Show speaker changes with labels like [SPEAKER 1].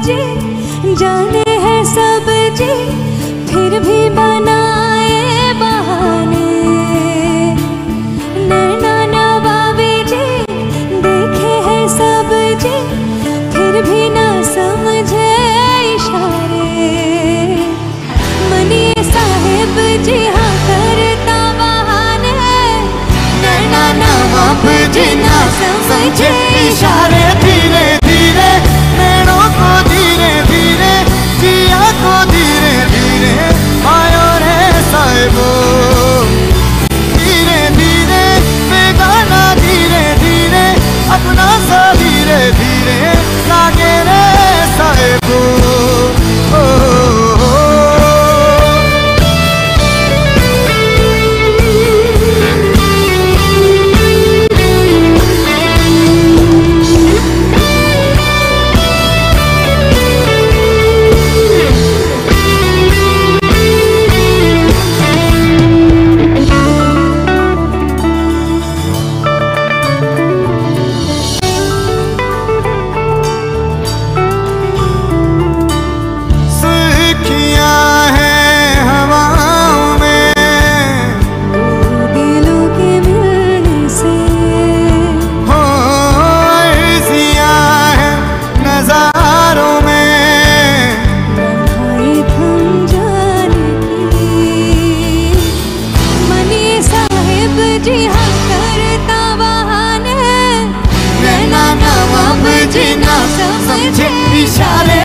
[SPEAKER 1] जी, जाने हैं सब जी, फिर भी बनाए बहाने। नैना नवाबी जी, देखे हैं सब जी, फिर भी ना समझे इशारे। मनिए साहेब जी हाँ करता बहाने। नैना नवाब जी, ना समझे
[SPEAKER 2] इशारे।
[SPEAKER 1] 天啊，相信天地下
[SPEAKER 2] 的。